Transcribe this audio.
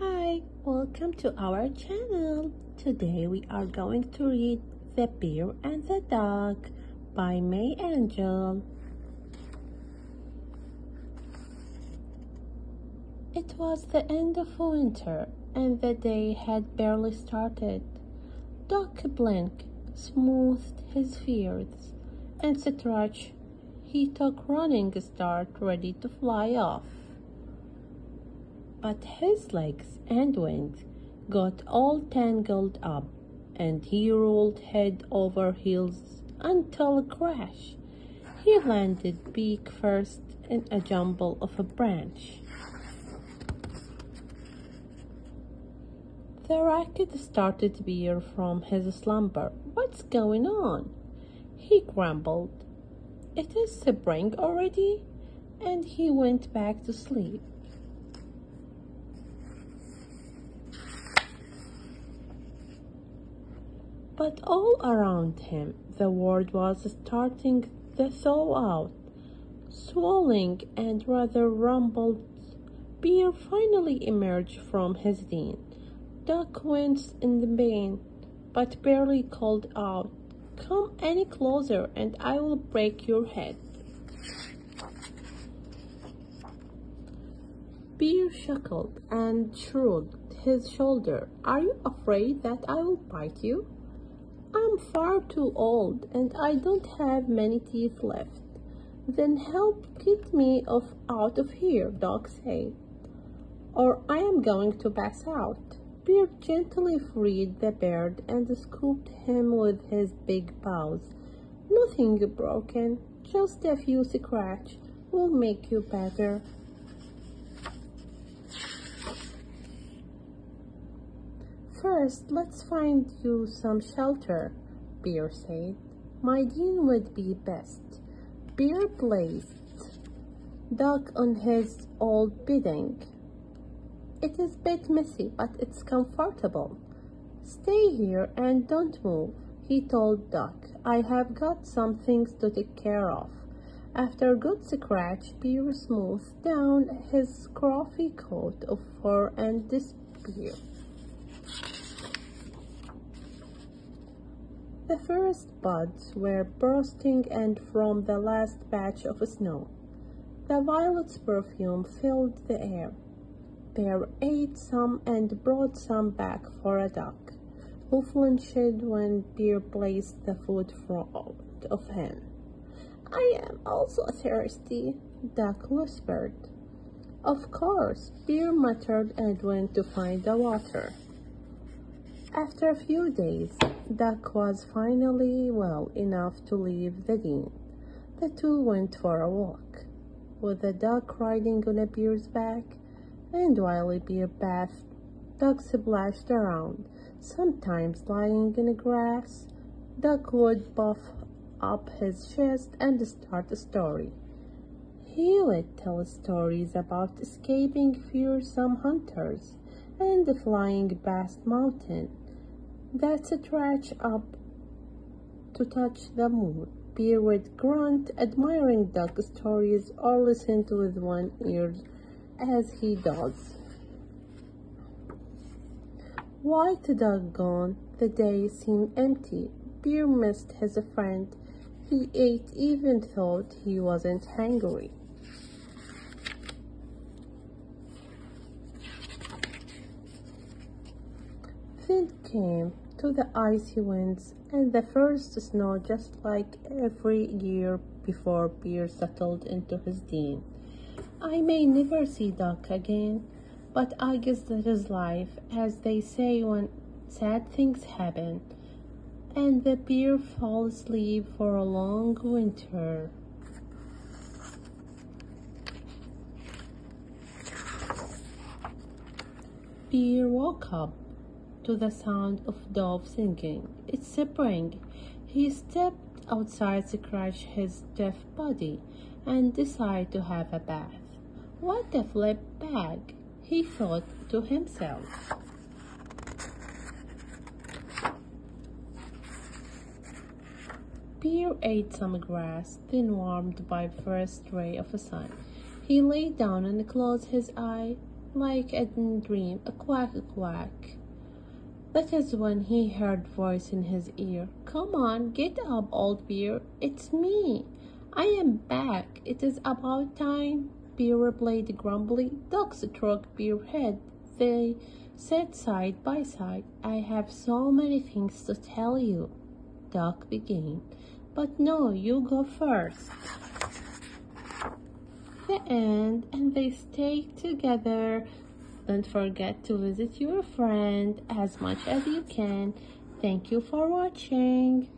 Hi, welcome to our channel. Today we are going to read The Bear and the Duck by May Angel. It was the end of winter and the day had barely started. Duck blinked, smoothed his feathers, and stretched. He took running start ready to fly off but his legs and wings got all tangled up, and he rolled head over heels until a crash. He landed beak first in a jumble of a branch. The racket started to veer from his slumber. What's going on? He grumbled. It is spring already? And he went back to sleep. But all around him the world was starting to thaw out. Swelling and rather rumbled, Bear finally emerged from his den. Duck winced in the pain, but barely called out, Come any closer and I will break your head. Bear chuckled and shrugged his shoulder. Are you afraid that I will bite you? I'm far too old and I don't have many teeth left. Then help get me off out of here, Duck said, or I am going to pass out. Bear gently freed the bird and scooped him with his big paws. Nothing broken, just a few scratches will make you better. First, let's find you some shelter, Bear said. My den would be best. Bear blazed, Duck on his old bedding. It is a bit messy, but it's comfortable. Stay here and don't move, he told Duck. I have got some things to take care of. After a good scratch, Bear smoothed down his scruffy coat of fur and disappeared. The first buds were bursting and from the last patch of snow. The violet's perfume filled the air. Bear ate some and brought some back for a duck, who flinched when Bear placed the food front of him. I am also thirsty, Duck whispered. Of course, Bear muttered and went to find the water. After a few days, Duck was finally well enough to leave the den. The two went for a walk, with the duck riding on a bear's back, and while a bear bathed, Duck splashed around, sometimes lying in the grass. Duck would puff up his chest and start a story. He would tell stories about escaping fearsome hunters and flying past mountains that's a stretch up to touch the moon. Bear would grunt, admiring duck stories, or listen to with one ear as he does. White Duck gone, the day seemed empty. Bear missed his friend. He ate even thought he wasn't hungry. Then came to the icy winds and the first snow just like every year before Bear settled into his den. I may never see Duck again, but I guess that is life, as they say when sad things happen, and the bear falls asleep for a long winter. Bear woke up to the sound of dove singing. It's spring. He stepped outside to scratch his deaf body and decided to have a bath. What a flip bag, he thought to himself. Bear ate some grass, then warmed by first ray of the sun. He lay down and closed his eye. like a dream, a quack, a quack. That is when he heard voice in his ear. Come on, get up, old bear. It's me. I am back. It is about time. Bear replied grumbly. Duck stroked Bear's head. They sat side by side. I have so many things to tell you. Duck began. But no, you go first. The end, and they stayed together. Don't forget to visit your friend as much as you can. Thank you for watching.